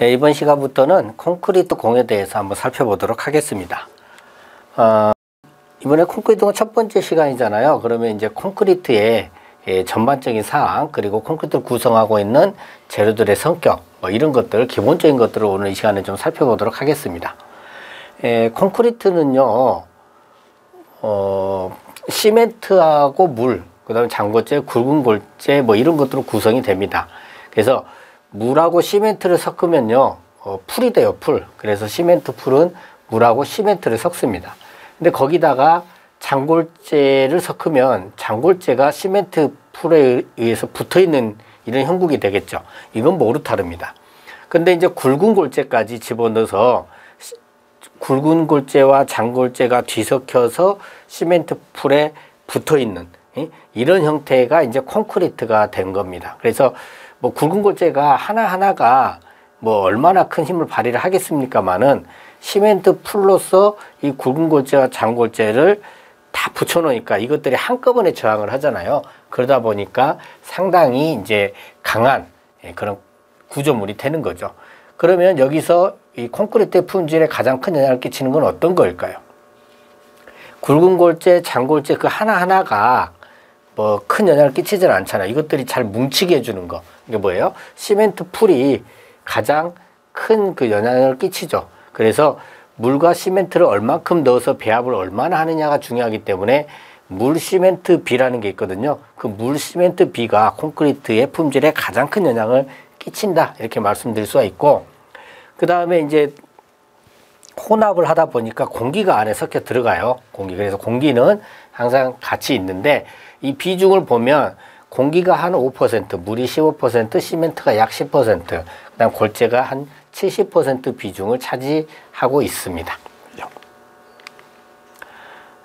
네, 이번 시간부터는 콘크리트 공에 대해서 한번 살펴보도록 하겠습니다. 어, 이번에 콘크리트 공 첫 번째 시간이잖아요. 그러면 이제 콘크리트의 예, 전반적인 사항 그리고 콘크리트를 구성하고 있는 재료들의 성격 뭐 이런 것들 기본적인 것들을 오늘 이 시간에 좀 살펴보도록 하겠습니다. 예, 콘크리트는요 어, 시멘트하고 물 그 다음에 장고재 굵은 골재 뭐 이런 것들로 구성이 됩니다. 그래서 물하고 시멘트를 섞으면요 어, 풀이 돼요 풀. 그래서 시멘트 풀은 물하고 시멘트를 섞습니다. 근데 거기다가 잔골재를 섞으면 잔골재가 시멘트 풀에 의해서 붙어있는 이런 형국이 되겠죠. 이건 모르타르입니다. 근데 이제 굵은 골재까지 집어넣어서 굵은 골재와 잔골재가 뒤섞여서 시멘트 풀에 붙어있는 이런 형태가 이제 콘크리트가 된 겁니다. 그래서 뭐 굵은 골재가 하나하나가 뭐 얼마나 큰 힘을 발휘를 하겠습니까마는 시멘트 풀로서 이 굵은 골재와 장골재를 다 붙여놓으니까 이것들이 한꺼번에 저항을 하잖아요. 그러다 보니까 상당히 이제 강한 예, 그런 구조물이 되는 거죠. 그러면 여기서 이 콘크리트 품질에 가장 큰 영향을 끼치는 건 어떤 걸까요? 굵은 골재, 장골재 그 하나하나가 뭐 큰 영향을 끼치지는 않잖아요. 이것들이 잘 뭉치게 해주는 거. 이게 뭐예요? 시멘트 풀이 가장 큰 그 영향을 끼치죠. 그래서 물과 시멘트를 얼만큼 넣어서 배합을 얼마나 하느냐가 중요하기 때문에 물 시멘트 비라는 게 있거든요. 그 물 시멘트 비가 콘크리트의 품질에 가장 큰 영향을 끼친다. 이렇게 말씀드릴 수가 있고 그 다음에 이제 혼합을 하다 보니까 공기가 안에 섞여 들어가요. 공기. 그래서 공기는 항상 같이 있는데 이 비중을 보면 공기가 한 5%, 물이 15%, 시멘트가 약 10%, 그다음 골재가 한 70% 비중을 차지하고 있습니다.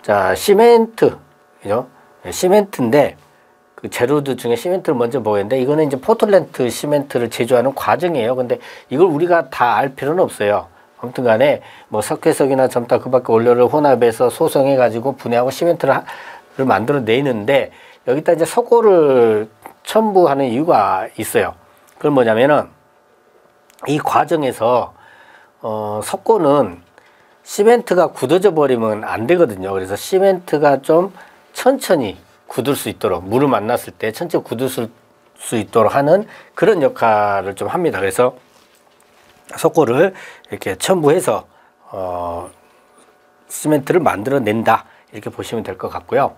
자, 시멘트, 그죠? 시멘트인데 그 재료들 중에 시멘트를 먼저 보겠는데 이거는 이제 포틀랜드 시멘트를 제조하는 과정이에요. 근데 이걸 우리가 다 알 필요는 없어요. 아무튼 간에 뭐 석회석이나 점타 그 밖에 원료를 혼합해서 소성해 가지고 분해하고 시멘트를 만들어 내는데 여기다 이제 석고를 첨부하는 이유가 있어요. 그건 뭐냐면은 이 과정에서 어, 석고는 시멘트가 굳어져 버리면 안 되거든요. 그래서 시멘트가 좀 천천히 굳을 수 있도록 물을 만났을 때 천천히 굳을 수 있도록 하는 그런 역할을 좀 합니다. 그래서 석고를 이렇게 첨부해서 어, 시멘트를 만들어낸다 이렇게 보시면 될 것 같고요.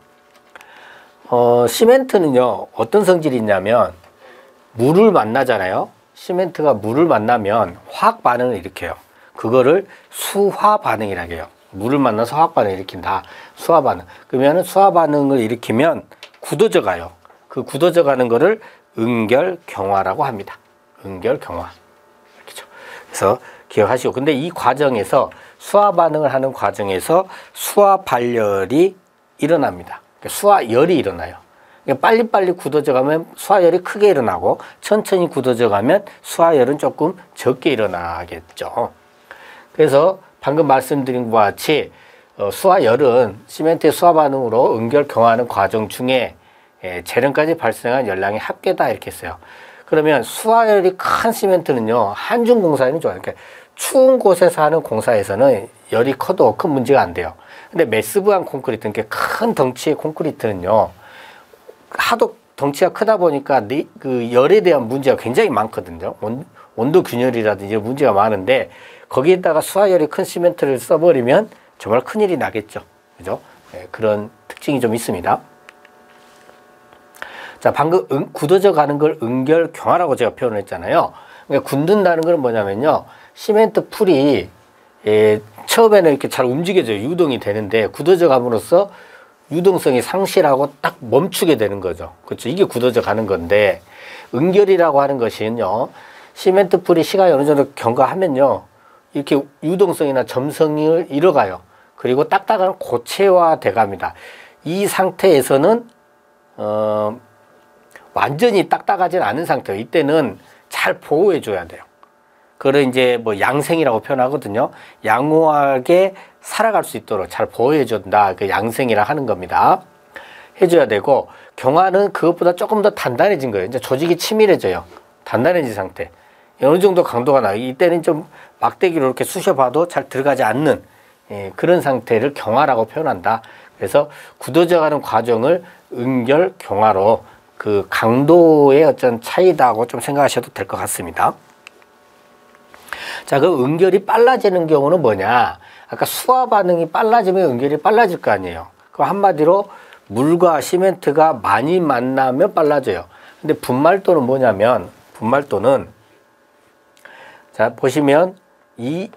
어, 시멘트는요, 어떤 성질이 있냐면, 물을 만나잖아요. 시멘트가 물을 만나면 화학 반응을 일으켜요. 그거를 수화 반응이라고 해요. 물을 만나서 화학 반응을 일으킨다. 수화 반응. 그러면 수화 반응을 일으키면 굳어져 가요. 그 굳어져 가는 거를 응결 경화라고 합니다. 응결 경화. 그렇죠. 그래서 기억하시고. 근데 이 과정에서 수화 반응을 하는 과정에서 수화 발열이 일어납니다. 그러니까 수화열이 일어나요. 그러니까 빨리빨리 굳어져 가면 수화열이 크게 일어나고 천천히 굳어져 가면 수화열은 조금 적게 일어나겠죠. 그래서 방금 말씀드린 것과 같이 어, 수화열은 시멘트의 수화 반응으로 응결 경화하는 과정 중에 예, 재련까지 발생한 열량의 합계다 이렇게 했어요. 그러면 수화열이 큰 시멘트는요 한중 공사에는 좋아요. 그러니까 추운 곳에서 하는 공사에서는 열이 커도 큰 문제가 안 돼요. 근데 매스브한 콘크리트, 큰 덩치의 콘크리트는요, 하도 덩치가 크다 보니까 그 열에 대한 문제가 굉장히 많거든요. 온, 온도 균열이라든지 문제가 많은데 거기에다가 수화열이 큰 시멘트를 써버리면 정말 큰일이 나겠죠. 그죠? 네, 그런 특징이 좀 있습니다. 자, 방금 응, 굳어져 가는 걸 응결 경화라고 제가 표현을 했잖아요. 그러니까 굳는다는 건 뭐냐면요. 시멘트 풀이 예, 처음에는 이렇게 잘 움직여져요. 유동이 되는데 굳어져 감으로써 유동성이 상실하고 딱 멈추게 되는 거죠. 그렇죠. 이게 굳어져 가는 건데 응결이라고 하는 것은요. 시멘트 풀이 시간이 어느 정도 경과하면요. 이렇게 유동성이나 점성을 잃어가요. 그리고 딱딱한 고체화 돼 갑니다. 이 상태에서는 어, 완전히 딱딱하지 않은 상태. 이때는 잘 보호해 줘야 돼요. 그걸 이제 뭐 양생이라고 표현하거든요. 양호하게 살아갈 수 있도록 잘 보호해준다. 그 양생이라 하는 겁니다. 해줘야 되고 경화는 그것보다 조금 더 단단해진 거예요. 이제 조직이 치밀해져요. 단단해진 상태. 어느 정도 강도가 나요. 이때는 좀 막대기로 이렇게 쑤셔봐도 잘 들어가지 않는 예, 그런 상태를 경화라고 표현한다. 그래서 굳어져가는 과정을 응결 경화로 그 강도의 어떤 차이다고 좀 생각하셔도 될 것 같습니다. 자, 그 응결이 빨라지는 경우는 뭐냐? 아까 수화 반응이 빨라지면 응결이 빨라질 거 아니에요. 그 한마디로 물과 시멘트가 많이 만나면 빨라져요. 근데 분말도는 뭐냐면 분말도는 자 보시면 이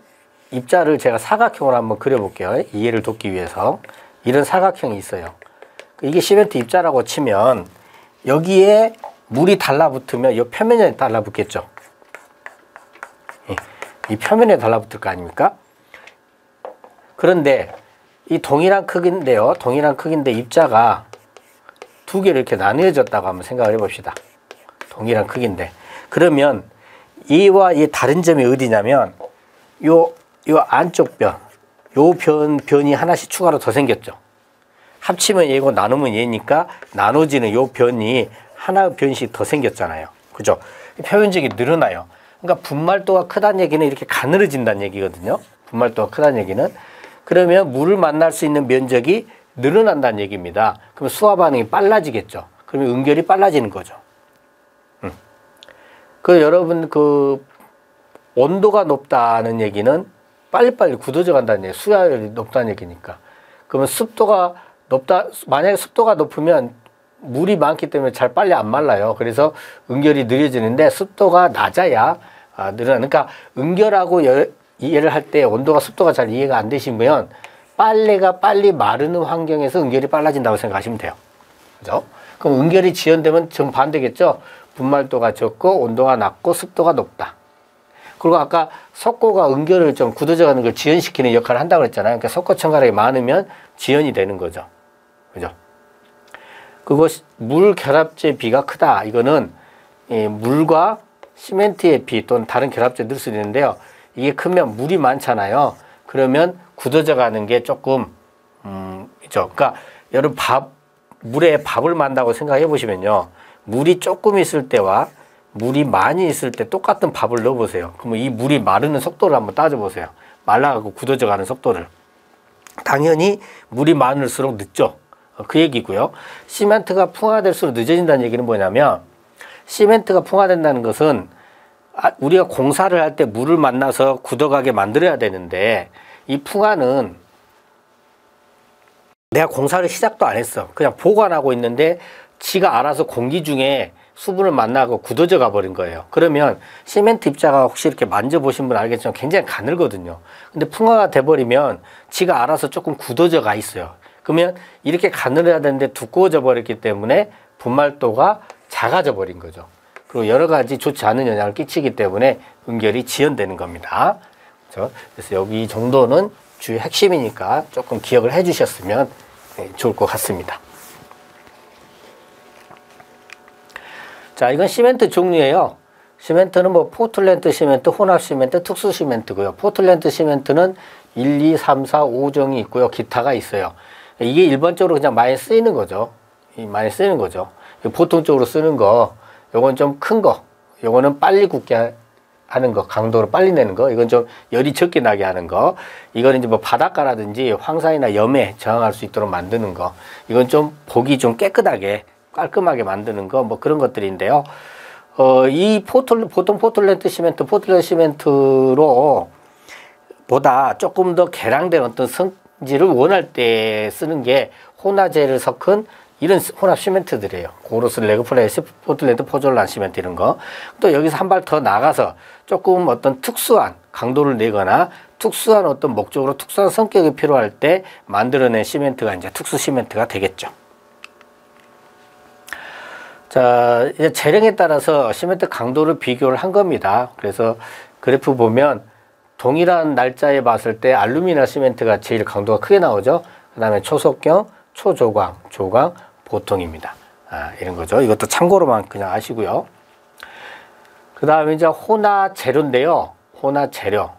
입자를 제가 사각형으로 한번 그려볼게요. 이해를 돕기 위해서 이런 사각형이 있어요. 이게 시멘트 입자라고 치면 여기에 물이 달라붙으면 이 표면에 달라붙겠죠. 예, 이 표면에 달라붙을 거 아닙니까? 그런데 이 동일한 크기인데요. 동일한 크기인데 입자가 두 개로 이렇게 나뉘어졌다고 한번 생각을 해봅시다. 동일한 크기인데. 그러면 이와 이 다른 점이 어디냐면 요, 요 안쪽 변, 요 변, 변이 하나씩 추가로 더 생겼죠. 합치면 얘고 나누면 얘니까 나눠지는 요 변이 하나 변씩 더 생겼잖아요. 그죠? 표면적이 늘어나요. 그러니까 분말도가 크다는 얘기는 이렇게 가늘어진다는 얘기거든요. 분말도가 크다는 얘기는. 그러면 물을 만날 수 있는 면적이 늘어난다는 얘기입니다. 그럼 수화 반응이 빨라지겠죠. 그러면 응결이 빨라지는 거죠. 음. 그 여러분 그 온도가 높다는 얘기는 빨리빨리 굳어져 간다는 얘기, 수압이 높다는 얘기니까. 그러면 습도가 높다, 만약에 습도가 높으면 물이 많기 때문에 잘 빨리 안 말라요. 그래서 응결이 느려지는데 습도가 낮아야 아, 늘어나. 그러니까 응결하고 여, 이해를 할 때 온도가 습도가 잘 이해가 안 되시면 빨래가 빨리 마르는 환경에서 응결이 빨라진다고 생각하시면 돼요. 그죠? 그럼 응결이 지연되면 정반대겠죠? 분말도가 적고 온도가 낮고 습도가 높다. 그리고 아까 석고가 응결을 좀 굳어져 가는 걸 지연시키는 역할을 한다고 그랬잖아요. 그러니까 석고 첨가량이 많으면 지연이 되는 거죠. 그죠? 그리고 물 결합제 비가 크다. 이거는 물과 시멘트의 비 또는 다른 결합제 넣을 수 있는데요. 이게 크면 물이 많잖아요. 그러면 굳어져 가는 게 조금 음, 있죠. 그러니까 여러분 밥 물에 밥을 만다고 생각해 보시면요. 물이 조금 있을 때와 물이 많이 있을 때 똑같은 밥을 넣어 보세요. 그러면 이 물이 마르는 속도를 한번 따져 보세요. 말라가고 굳어져 가는 속도를. 당연히 물이 많을수록 늦죠. 어, 그 얘기고요. 시멘트가 풍화될수록 늦어진다는 얘기는 뭐냐면 시멘트가 풍화된다는 것은 아, 우리가 공사를 할 때 물을 만나서 굳어가게 만들어야 되는데 이 풍화는 내가 공사를 시작도 안 했어. 그냥 보관하고 있는데 지가 알아서 공기 중에 수분을 만나고 굳어져 가버린 거예요. 그러면 시멘트 입자가 혹시 이렇게 만져보신 분 알겠지만 굉장히 가늘거든요. 근데 풍화가 돼버리면 지가 알아서 조금 굳어져 가 있어요. 그러면 이렇게 가늘어야 되는데 두꺼워져 버렸기 때문에 분말도가 작아져 버린 거죠. 그리고 여러 가지 좋지 않은 영향을 끼치기 때문에 응결이 지연되는 겁니다. 그렇죠? 그래서 여기 정도는 주요 핵심이니까 조금 기억을 해 주셨으면 네, 좋을 것 같습니다. 자, 이건 시멘트 종류예요. 시멘트는 뭐 포틀랜드 시멘트, 혼합 시멘트, 특수 시멘트고요. 포틀랜드 시멘트는 1, 2, 3, 4, 5종이 있고요. 기타가 있어요. 이게 일반적으로 그냥 많이 쓰이는 거죠. 많이 쓰이는 거죠. 보통적으로 쓰는 거 요건 좀 큰 거. 요거는 빨리 굳게 하는 거, 강도를 빨리 내는 거. 이건 좀 열이 적게 나게 하는 거. 이거는 이제 뭐 바닷가라든지 황산염에 저항할 수 있도록 만드는 거. 이건 좀 보기 좀 깨끗하게 깔끔하게 만드는 거. 뭐 그런 것들인데요. 어, 이 포틀, 보통 포틀랜드 시멘트, 포틀랜드 시멘트로 보다 조금 더 개량된 어떤 성 질을 원할 때 쓰는 게 혼화재를 섞은 이런 혼합 시멘트들이에요. 고로슬래그, 플라이애시, 포틀랜드, 포졸란 시멘트 이런 거. 또 여기서 한 발 더 나가서 조금 어떤 특수한 강도를 내거나 특수한 어떤 목적으로 특수한 성격이 필요할 때 만들어낸 시멘트가 이제 특수 시멘트가 되겠죠. 자, 이제 재령에 따라서 시멘트 강도를 비교를 한 겁니다. 그래서 그래프 보면 동일한 날짜에 봤을 때 알루미늄 시멘트가 제일 강도가 크게 나오죠. 그 다음에 초속경, 초조강, 조강, 보통입니다. 아, 이런 거죠. 이것도 참고로만 그냥 아시고요. 그 다음에 이제 혼화 재료인데요. 혼화 재료.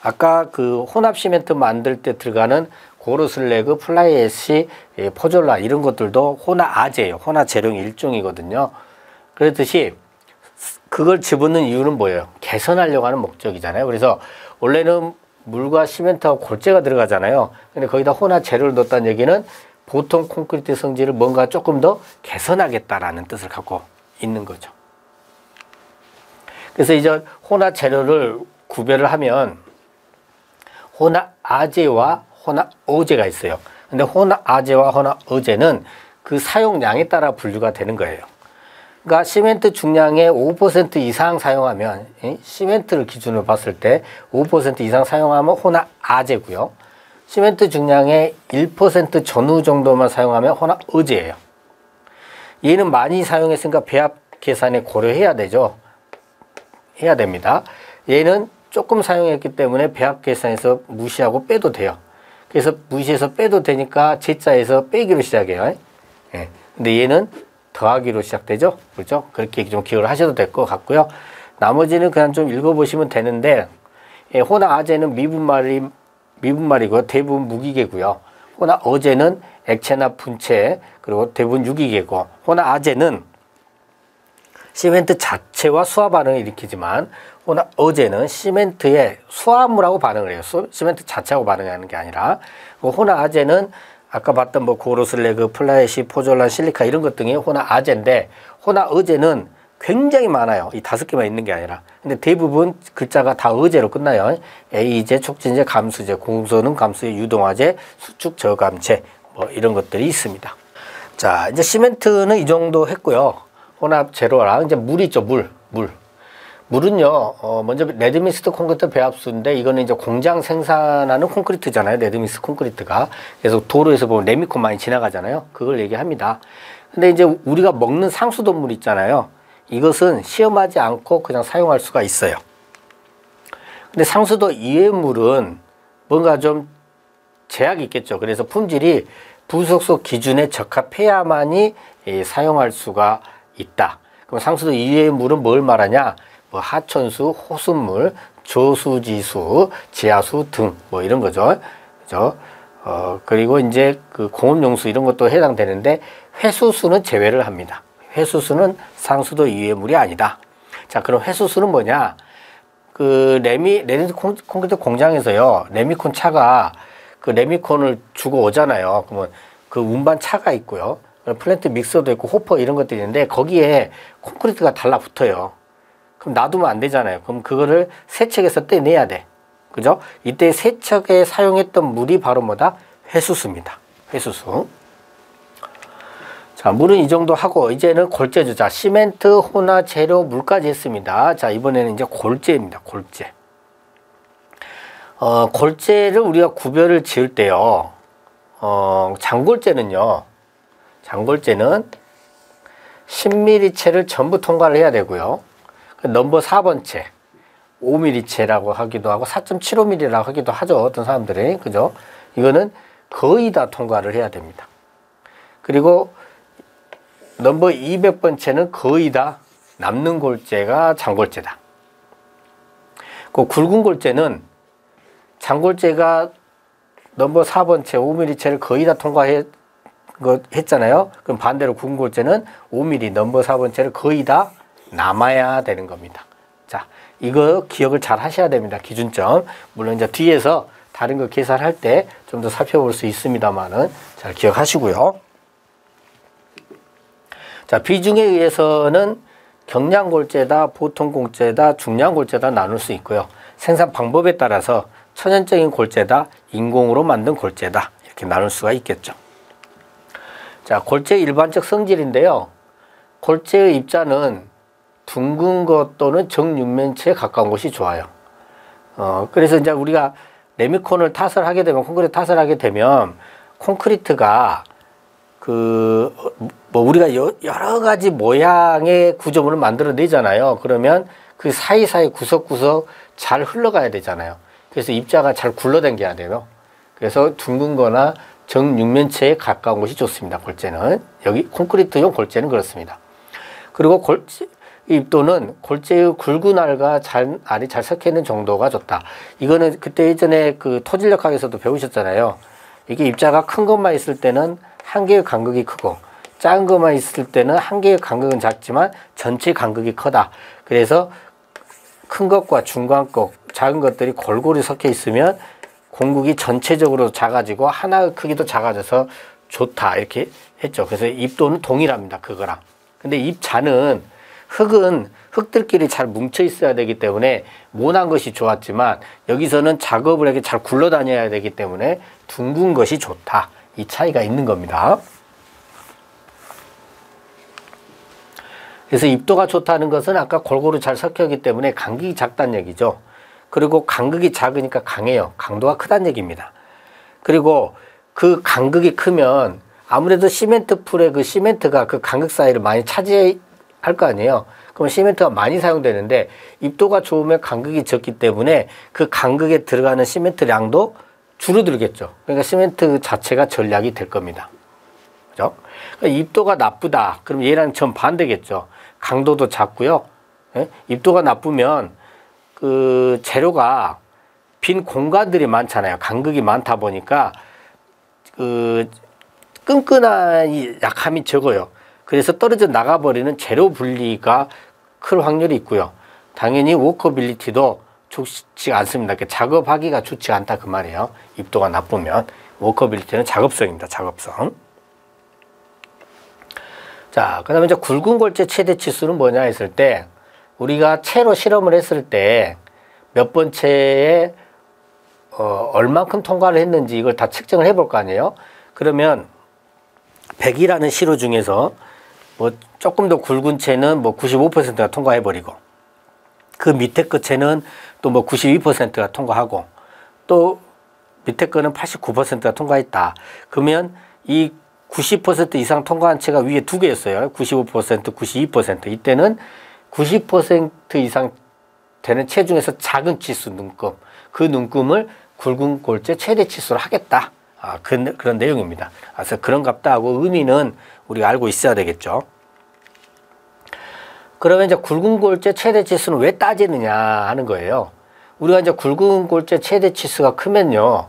아까 그 혼합 시멘트 만들 때 들어가는 고로슬래그, 플라이애시, 예, 포졸라 이런 것들도 혼합 아재예요. 혼합 재료 일종이거든요. 그렇듯이 그 그걸 집어넣는 이유는 뭐예요? 개선하려고 하는 목적이잖아요. 그래서 원래는 물과 시멘트하고 골재가 들어가잖아요. 근데 거기다 혼합 재료를 넣었다는 얘기는 보통 콘크리트 성질을 뭔가 조금 더 개선하겠다라는 뜻을 갖고 있는 거죠. 그래서 이제 혼합 재료를 구별을 하면 혼합 아재와 혼합 어제가 있어요. 근데 혼합 아재와 혼합 어제는 그 사용량에 따라 분류가 되는 거예요. 그러니까 시멘트 중량의 5% 이상 사용하면 시멘트를 기준으로 봤을 때 5% 이상 사용하면 혼합 아재고요. 시멘트 중량의 1% 전후 정도만 사용하면 혼합 어제예요. 얘는 많이 사용했으니까 배합 계산에 고려해야 되죠. 해야 됩니다. 얘는 조금 사용했기 때문에 배합 계산에서 무시하고 빼도 돼요. 그래서 무시해서 빼도 되니까 제자에서 빼기로 시작해요. 예. 근데 얘는 더하기로 시작되죠. 그렇죠? 그렇게 좀 기억을 하셔도 될 것 같고요. 나머지는 그냥 좀 읽어보시면 되는데 예, 호나 아재는 미분말이 미분말이고요. 대부분 무기계고요. 호나 어제는 액체나 분체 그리고 대부분 유기계고 호나 아재는 시멘트 자체와 수화 반응을 일으키지만 혼화재는 시멘트에 수화물하고 반응을 해요. 시멘트 자체하고 반응하는 게 아니라 혼화재는 아까 봤던 뭐 고로슬래그, 플라이애시, 포졸란, 실리카 이런 것 등이 혼화재인데 혼화제는 굉장히 많아요. 이 다섯 개만 있는 게 아니라. 근데 대부분 글자가 다 제로 끝나요. AE제, 촉진제, 감수제, 고성능 감수제, 유동화제, 수축 저감제 뭐 이런 것들이 있습니다. 자, 이제 시멘트는 이 정도 했고요. 혼화 재료랑 이제 물 있죠, 물, 물. 물은요, 어, 먼저 레디믹스트 콘크리트 배합수인데 이거는 이제 공장 생산하는 콘크리트잖아요. 레디믹스트 콘크리트가. 그래서 도로에서 보면 레미콘 많이 지나가잖아요. 그걸 얘기합니다. 근데 이제 우리가 먹는 상수도 물 있잖아요. 이것은 시험하지 않고 그냥 사용할 수가 있어요. 근데 상수도 이외의 물은 뭔가 좀 제약이 있겠죠. 그래서 품질이 부속소 기준에 적합해야만이 사용할 수가 있다. 그럼 상수도 이외의 물은 뭘 말하냐? 뭐 하천수, 호수물, 조수지수, 지하수 등 뭐 이런 거죠. 그죠? 어, 그리고 이제 그 공업용수 이런 것도 해당되는데 회수수는 제외를 합니다. 회수수는 상수도 이외의 물이 아니다. 자, 그럼 회수수는 뭐냐? 그 레미 레디 콘크리트 공장에서요. 레미콘 차가 그 레미콘을 주고 오잖아요. 그러면 그 운반 차가 있고요. 플랜트 믹서도 있고 호퍼 이런 것들이 있는데 거기에 콘크리트가 달라붙어요. 그럼 놔두면 안 되잖아요. 그럼 그거를 세척해서 떼내야 돼. 그죠? 이때 세척에 사용했던 물이 바로 뭐다? 회수수입니다. 회수수. 자, 물은 이 정도 하고, 이제는 골재죠. 자, 시멘트, 혼화 재료, 물까지 했습니다. 자, 이번에는 이제 골재입니다. 골재. 어, 골재를 우리가 구별을 지을 때요. 어, 장골재는요. 장골재는 10mm 채를 전부 통과를 해야 되고요. 그 넘버 4번째 5mm체라고 하기도 하고 4.75mm라고 하기도 하죠. 어떤 사람들이. 그죠? 이거는 거의 다 통과를 해야 됩니다. 그리고 넘버 200번째는 거의 다 남는 골재가 장골재다. 그 굵은 골재는 장골재가 넘버 4번째 5mm체를 거의 다 통과해 했잖아요. 그럼 반대로 굵은 골재는 5mm 넘버 4번째를 거의 다 남아야 되는 겁니다. 자, 이거 기억을 잘 하셔야 됩니다. 기준점. 물론 이제 뒤에서 다른 거 계산할 때 좀 더 살펴볼 수 있습니다만은 잘 기억하시고요. 자, 비중에 의해서는 경량골재다, 보통골재다, 중량골재다 나눌 수 있고요. 생산 방법에 따라서 천연적인 골재다, 인공으로 만든 골재다 이렇게 나눌 수가 있겠죠. 자, 골재 일반적 성질인데요. 골재의 입자는 둥근 것 또는 정육면체에 가까운 것이 좋아요. 어, 그래서 이제 우리가 레미콘을 탓을 하게 되면, 콘크리트 탓을 하게 되면, 콘크리트가 그, 뭐, 우리가 여, 러 가지 모양의 구조물을 만들어 내잖아요. 그러면 그 사이사이 구석구석 잘 흘러가야 되잖아요. 그래서 입자가 잘 굴러다녀야 돼요. 그래서 둥근 거나 정육면체에 가까운 것이 좋습니다. 골재는. 여기 콘크리트용 골재는 그렇습니다. 그리고 골재, 입도는 골재의 굵은 알과 잘, 알이 잘 섞여 있는 정도가 좋다. 이거는 그때 예전에 그 토질력학에서도 배우셨잖아요. 이게 입자가 큰 것만 있을 때는 한 개의 간극이 크고 작은 것만 있을 때는 한 개의 간극은 작지만 전체 간극이 크다. 그래서 큰 것과 중간 것, 작은 것들이 골고루 섞여 있으면 공국이 전체적으로 작아지고 하나의 크기도 작아져서 좋다. 이렇게 했죠. 그래서 입도는 동일합니다. 그거랑. 근데 입자는 흙은 흙들끼리 잘 뭉쳐 있어야 되기 때문에 모난 것이 좋았지만 여기서는 작업을 하게 잘 굴러다녀야 되기 때문에 둥근 것이 좋다. 이 차이가 있는 겁니다. 그래서 입도가 좋다는 것은 아까 골고루 잘 섞여기 때문에 간극이 작다는 얘기죠. 그리고 간극이 작으니까 강해요. 강도가 크다는 얘기입니다. 그리고 그 간극이 크면 아무래도 시멘트 풀에 그 시멘트가 그 간극 사이를 많이 차지 할 거 아니에요. 그럼 시멘트가 많이 사용되는데 입도가 좋으면 간극이 적기 때문에 그 간극에 들어가는 시멘트 량도 줄어들겠죠. 그러니까 시멘트 자체가 전략이 될 겁니다. 그죠? 그러니까 입도가 나쁘다. 그럼 얘랑 전 반대겠죠. 강도도 작고요. 예? 입도가 나쁘면 그 재료가 빈 공간들이 많잖아요. 간극이 많다 보니까 그 끈끈한 약함이 적어요. 그래서 떨어져 나가버리는 재료 분리가 클 확률이 있고요. 당연히 workability도 좋지 않습니다. 작업하기가 좋지 않다 그 말이에요. 입도가 나쁘면 workability는 작업성입니다. 작업성. 자, 그 다음에 이제 굵은 골재 최대 치수는 뭐냐 했을 때 우리가 체로 실험을 했을 때 몇 번째에 어, 얼만큼 통과를 했는지 이걸 다 측정을 해볼 거 아니에요. 그러면 100이라는 시로 중에서 뭐 조금 더 굵은 채는 뭐 95%가 통과해 버리고 그 밑에 끝에는 또 뭐 92%가 통과하고 또 밑에 거는 89%가 통과했다. 그러면 이 90% 이상 통과한 채가 위에 두 개였어요. 95%, 92%. 이때는 90% 이상 되는 채 중에서 작은 치수 눈금, 그 눈금을 굵은 골재 최대 치수로 하겠다. 아, 그, 그런 내용입니다. 그래서 그런갑다 하고 의미는 우리가 알고 있어야 되겠죠. 그러면 이제 굵은 골재 최대 치수는 왜 따지느냐 하는 거예요. 우리가 이제 굵은 골재 최대 치수가 크면요.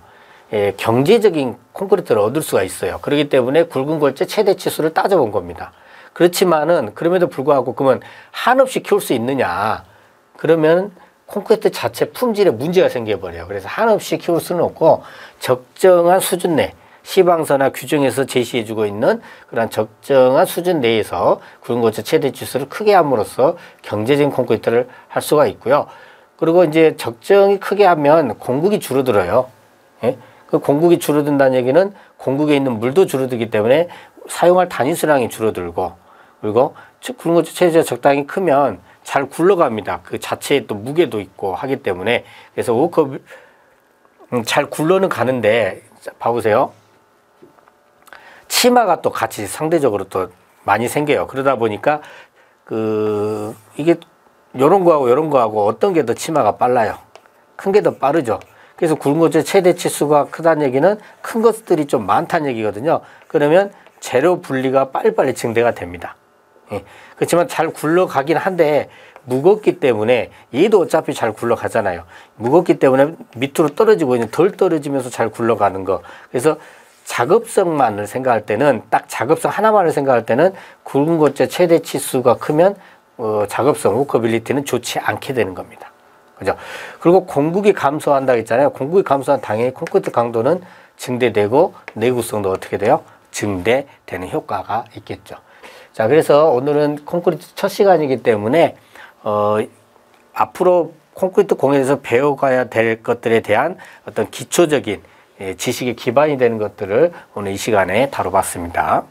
예, 경제적인 콘크리트를 얻을 수가 있어요. 그렇기 때문에 굵은 골재 최대 치수를 따져본 겁니다. 그렇지만은 그럼에도 불구하고 그러면 한없이 키울 수 있느냐? 그러면 콘크리트 자체 품질에 문제가 생겨버려요. 그래서 한없이 키울 수는 없고 적정한 수준 내 시방서나 규정에서 제시해주고 있는 그런 적정한 수준 내에서 골재 최대 치수를 크게 함으로써 경제적인 콘크리트를 할 수가 있고요. 그리고 이제 적정히 크게 하면 공국이 줄어들어요. 예? 그 공국이 줄어든다는 얘기는 공국에 있는 물도 줄어들기 때문에 사용할 단위 수량이 줄어들고 그리고 고추 체제가 적당히 크면 잘 굴러갑니다. 그 자체에 또 무게도 있고 하기 때문에 그래서 워커 음, 잘 굴러는 가는데 봐보세요. 치마가 또 같이 상대적으로 또 많이 생겨요. 그러다 보니까 그 이게 요런 거하고 요런 거하고 어떤 게 더 치마가 빨라요. 큰 게 더 빠르죠. 그래서 굵은 것의 최대 치수가 크다는 얘기는 큰 것들이 좀 많다는 얘기거든요. 그러면 재료 분리가 빨리빨리 증대가 됩니다. 예. 그렇지만 잘 굴러가긴 한데 무겁기 때문에 얘도 어차피 잘 굴러가잖아요. 무겁기 때문에 밑으로 떨어지고 있는 덜 떨어지면서 잘 굴러가는 거. 그래서 작업성만을 생각할 때는 딱 작업성 하나만을 생각할 때는 굵은 것의 최대 치수가 크면 어, 작업성 워커빌리티는 좋지 않게 되는 겁니다. 그죠? 그리고 공국이 감소한다 했잖아요. 공국이 감소한 당연히 콘크리트 강도는 증대되고 내구성도 어떻게 돼요? 증대되는 효과가 있겠죠. 자, 그래서 오늘은 콘크리트 첫 시간이기 때문에 어, 앞으로 콘크리트 공예에서 배워가야 될 것들에 대한 어떤 기초적인 예, 지식의 기반이 되는 것들을 오늘 이 시간에 다뤄봤습니다.